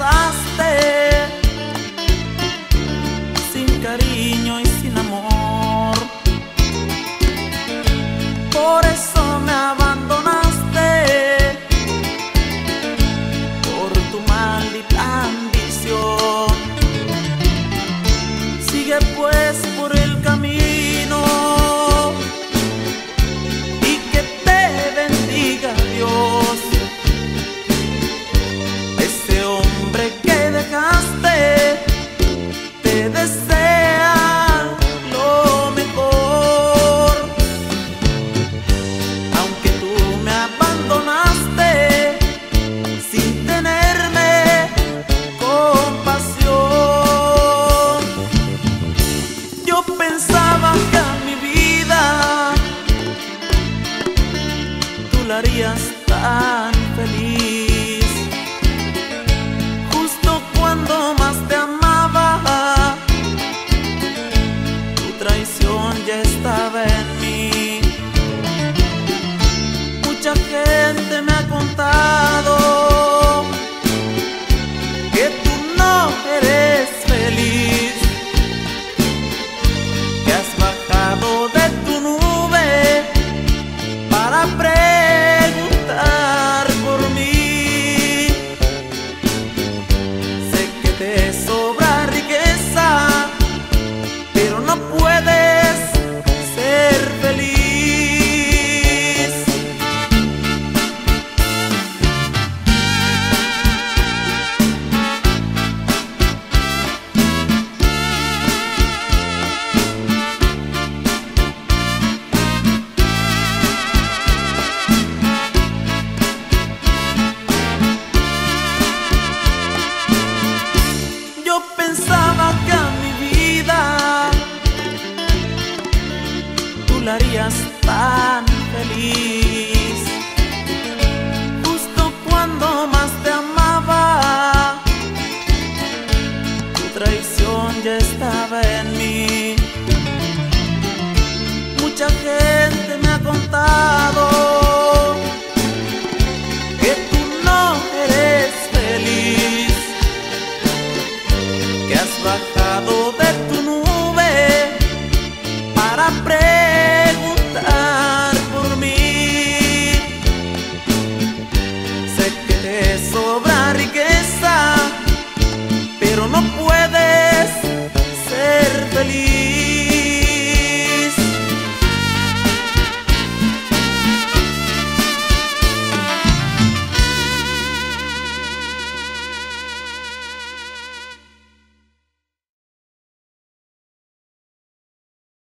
exhausted lo harías tan feliz. me harías tan feliz. Justo cuando más te amaba.